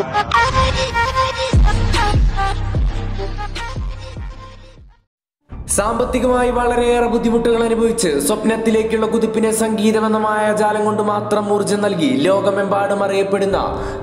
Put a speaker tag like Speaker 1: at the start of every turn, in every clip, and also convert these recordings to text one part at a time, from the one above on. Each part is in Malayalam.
Speaker 1: Oh, my God. സാമ്പത്തികമായി വളരെയേറെ ബുദ്ധിമുട്ടുകൾ അനുഭവിച്ച് സ്വപ്നത്തിലേക്കുള്ള കുതിപ്പിനെ സംഗീതമെന്നമായ ജാലം കൊണ്ട് മാത്രം ഊർജം നൽകി ലോകമെമ്പാടും അറിയപ്പെടുന്ന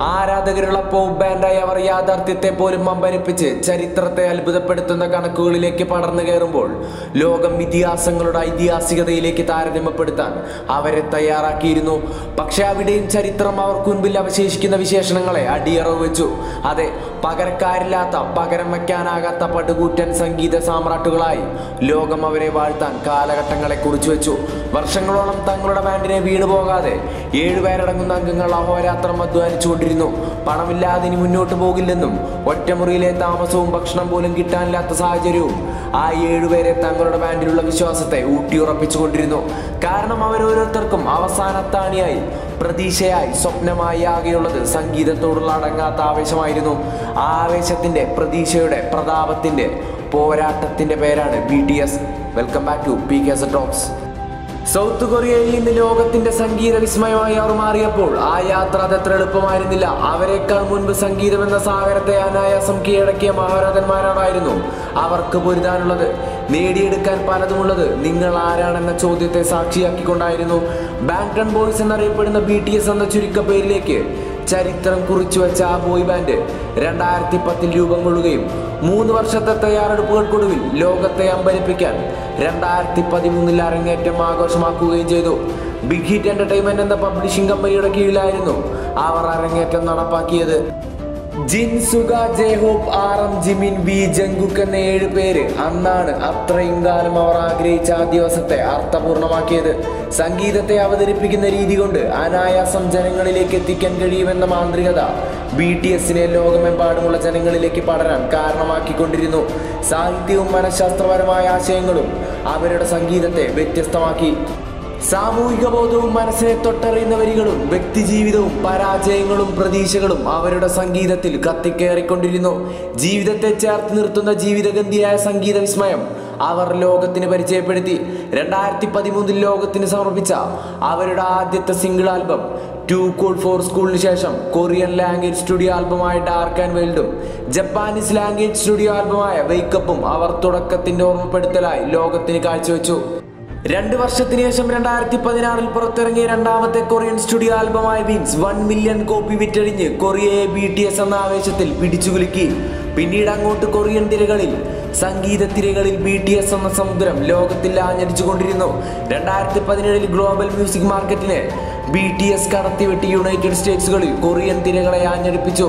Speaker 1: ആരാധകരുള്ള പോപ്പ് ബാൻഡായി അവർ യാഥാർത്ഥ്യത്തെ പോലും അമ്പരിപ്പിച്ച് ചരിത്രത്തെ അത്ഭുതപ്പെടുത്തുന്ന കണക്കുകളിലേക്ക് പടർന്നു കയറുമ്പോൾ ലോകം ഇതിഹാസങ്ങളുടെ ഐതിഹാസികതയിലേക്ക് താരതമ്യപ്പെടുത്താൻ അവരെ തയ്യാറാക്കിയിരുന്നു. പക്ഷെ അവിടെയും ചരിത്രം അവർക്ക് മുൻപിൽ അവശേഷിക്കുന്ന വിശേഷണങ്ങളെ അടിയറവ് വെച്ചു. അതെ പകരക്കാരില്ലാത്ത പകരം വയ്ക്കാനാകാത്ത പടുകൂറ്റൻ സംഗീത സാമ്രാട്ടുകളായി ലോകം അവരെ വാഴ്ത്താൻ കാലഘട്ടങ്ങളെ കുറിച്ചു വെച്ചു. വർഷങ്ങളോളം തങ്ങളുടെ ബാൻഡിനെ വീണു പോകാതെ ഏഴുപേരടങ്ങുന്ന അംഗങ്ങൾ അഹോരാത്രം അധ്വാനിച്ചുകൊണ്ടിരുന്നു പണമില്ലാതെ ഇനി മുന്നോട്ട് പോകില്ലെന്നും ഒറ്റമുറിയിലെ താമസവും ഭക്ഷണം പോലും കിട്ടാനില്ലാത്ത സാഹചര്യവും ആ ഏഴുപേരെ തങ്ങളുടെ ബാൻഡിലുള്ള വിശ്വാസത്തെ ഊട്ടിയുറപ്പിച്ചുകൊണ്ടിരുന്നു കാരണം അവരോരോരുത്തർക്കും അവസാനത്താണിയായി പ്രതീക്ഷയായി സ്വപ്നമായി ആകെയുള്ളത് സംഗീതത്തോടുള്ള അടങ്ങാത്ത ആവേശമായിരുന്നു. ആ ആവേശത്തിന്റെ പ്രതീക്ഷയുടെ പ്രതാപത്തിന്റെ പോരാട്ടത്തിന്റെ പേരാണ് B T S welcome back to P K talks South കൊറിയയിൽ നിന്ന് ലോകത്തിന്റെ സംഗീത വിസ്മയമായി അവർ മാറിയപ്പോൾ ആ യാത്ര അതത്ര എളുപ്പമായിരുന്നില്ല. അവരെക്കാൾ മുൻപ് സംഗീതം എന്ന സാഗരത്തെ അനായാസം കീഴടക്കിയ മഹാരാജന്മാരോടായിരുന്നു അവർക്ക് പൊരുതാനുള്ളത്. നേടിയെടുക്കാൻ പലതുമുള്ളത് നിങ്ങൾ ആരാണെന്ന ചോദ്യത്തെ സാക്ഷിയാക്കിക്കൊണ്ടായിരുന്നു. ബാങ്കൺ ബോയ്സ് എന്നറിയപ്പെടുന്ന ബി ടി എസ് എന്ന ചരിത്രം കുറിച്ചു വെച്ച ആ ബോയ് ബാൻഡ് രണ്ടായിരത്തി പത്തിൽ രൂപം കൊള്ളുകയും മൂന്ന് വർഷത്തെ തയ്യാറെടുപ്പുകൾക്കൊടുവിൽ ലോകത്തെ അമ്പരിപ്പിക്കാൻ രണ്ടായിരത്തി പതിമൂന്നിൽ അരങ്ങേറ്റം ആഘോഷമാക്കുകയും ചെയ്തു. ബിഗ് ഹിറ്റ് എന്റർടൈൻമെന്റ് എന്ന പബ്ലിഷിംഗ് കമ്പനിയുടെ കീഴിലായിരുന്നു അവർ അരങ്ങേറ്റം നടപ്പാക്കിയത്. Jin Suga Jhope R M Jimin V Jungkook എന്ന ഏഴ് പേര് അന്നാണ് അത്രയും കാലം അവർ ആഗ്രഹിച്ച ആ ദിവസത്തെ അർത്ഥപൂർണമാക്കിയത്. സംഗീതത്തെ അവതരിപ്പിക്കുന്ന രീതി കൊണ്ട് അനായാസം ജനങ്ങളിലേക്ക് എത്തിക്കാൻ കഴിയുമെന്ന മാന്ത്രികത ബി ടി എസിനെ ലോകമെമ്പാടുമുള്ള ജനങ്ങളിലേക്ക് പടരാൻ കാരണമാക്കിക്കൊണ്ടിരുന്നു. സാഹിത്യവും മനഃശാസ്ത്രപരമായ ആശയങ്ങളും അവരുടെ സംഗീതത്തെ വ്യത്യസ്തമാക്കി. സാമൂഹിക ബോധവും മനസ്സിനെ തൊട്ടറിയുന്ന വരികളും വ്യക്തിജീവിതവും പരാജയങ്ങളും പ്രതീക്ഷകളും അവരുടെ സംഗീതത്തിൽ കത്തിക്കേറിക്കൊണ്ടിരുന്നു. ജീവിതത്തെ ചേർത്ത് നിർത്തുന്ന ജീവിതഗന്ധിയായ സംഗീത വിസ്മയം അവർ ലോകത്തിന് പരിചയപ്പെടുത്തി. രണ്ടായിരത്തി പതിമൂന്നിൽ ലോകത്തിന് സമർപ്പിച്ച അവരുടെ ആദ്യത്തെ single album two cool for സ്കൂളിന് ശേഷം കൊറിയൻ ലാംഗ്വേജ് സ്റ്റുഡിയോ ആൽബമായ ഡാർക്ക് ആൻഡ് വെൽഡും ജപ്പാനീസ് ലാംഗ്വേജ് സ്റ്റുഡിയോ ആൽബമായ വെയ്ക്കപ്പും അവർ തുടക്കത്തിന്റെ ഓർമ്മപ്പെടുത്തലായി ലോകത്തിന് കാഴ്ചവെച്ചു. രണ്ട് വർഷത്തിന് ശേഷം രണ്ടായിരത്തി പതിനാറിൽ പുറത്തിറങ്ങിയ രണ്ടാമത്തെ കൊറിയൻ സ്റ്റുഡിയോ ആൽബമായ വിൻസ് വൺ മില്യൺ കോപ്പി വിറ്റഴിഞ്ഞ് കൊറിയയെ ബി ടി എസ് എന്ന ആവേശത്തിൽ പിടിച്ചുകുലുക്കി പിന്നീട് അങ്ങോട്ട് കൊറിയൻ തിരകളിൽ സംഗീത തിരകളിൽ ബി ടി എസ് എന്ന സമുദ്രം ലോകത്തിൽ ആഞ്ഞടിച്ചുകൊണ്ടിരുന്നു രണ്ടായിരത്തി പതിനേഴിൽ ഗ്ലോബൽ മ്യൂസിക് മാർക്കറ്റിനെ ബി ടി എസ് കടത്തിവെട്ടി യുണൈറ്റഡ് സ്റ്റേറ്റ്സുകളിൽ കൊറിയൻ തിരകളെ ആഞ്ഞടിപ്പിച്ചു.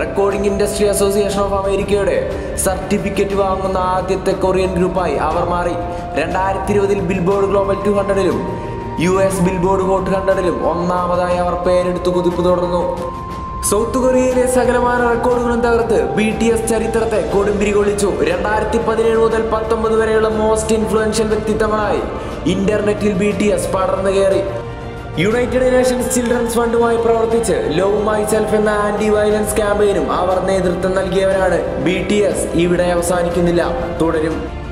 Speaker 1: റെക്കോർഡിംഗ് ഇൻഡസ്ട്രി അസോസിയേഷൻ ഓഫ് അമേരിക്കയുടെ സർട്ടിഫിക്കറ്റ് വാങ്ങുന്ന ആദ്യത്തെ കൊറിയൻ ഗ്രൂപ്പായി അവർ മാറി. രണ്ടായിരത്തി ഇരുപതിൽ ബിൽബോർഡ് ഗ്ലോബൽ ടു ഹൺഡ്രഡിലും യു എസ് ബിൽബോർഡ് ഹോട്ട് ഹൺഡ്രഡിലും ഒന്നാമതായി അവർ പേരെടുത്ത് കുതിപ്പ് തുടർന്നു. സൗത്ത് കൊറിയയിലെ സകലമാന റെക്കോർഡുകളും തകർത്ത് ബി ടി എസ് ചരിത്രത്തെ കൊടുമ്പിരി കൊള്ളിച്ചു. രണ്ടായിരത്തി പതിനേഴ് മുതൽ പത്തൊമ്പത് വരെയുള്ള മോസ്റ്റ് ഇൻഫ്ലുവൻഷ്യൽ വ്യക്തിത്വങ്ങളായി ഇന്റർനെറ്റിൽ ബി ടി എസ് പടർന്നു കയറി. യുണൈറ്റഡ് നേഷൻസ് ചിൽഡ്രൻസ് ഫണ്ടുമായി പ്രവർത്തിച്ച് ലവ് മൈ സെൽഫ് എന്ന ആന്റി വയലൻസ് ക്യാമ്പയിനും അവർ നേതൃത്വം നൽകിയവരാണ്. ബി ഇവിടെ അവസാനിക്കുന്നില്ല. തുടരും.